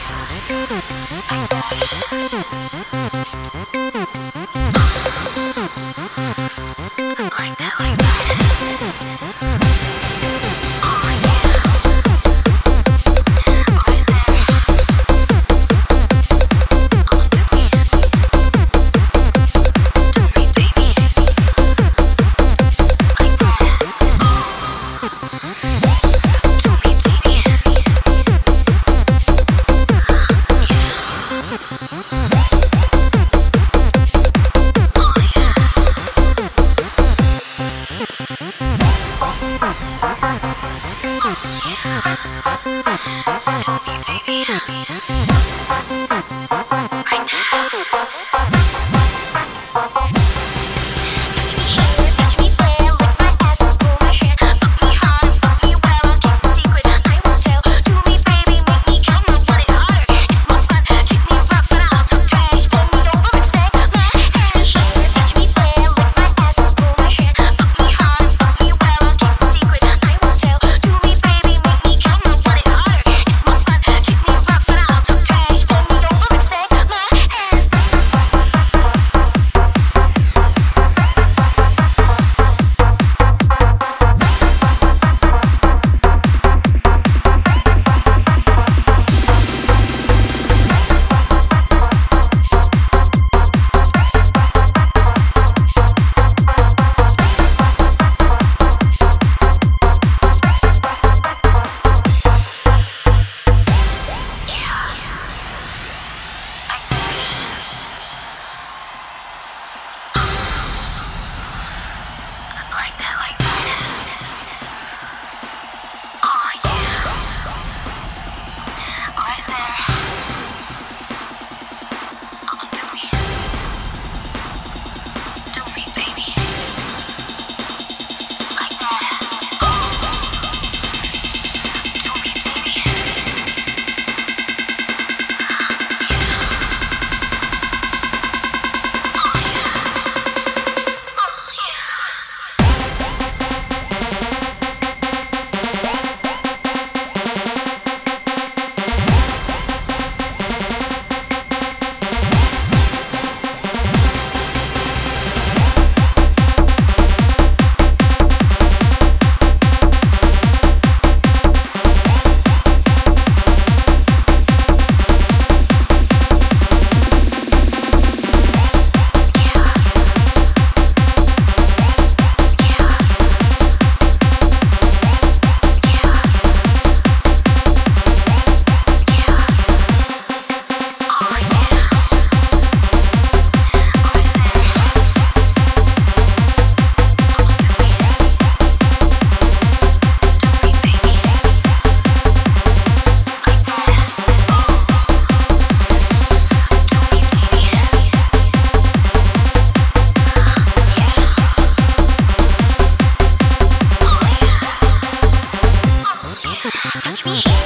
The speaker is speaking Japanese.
I'm sorry. Bye. Touch me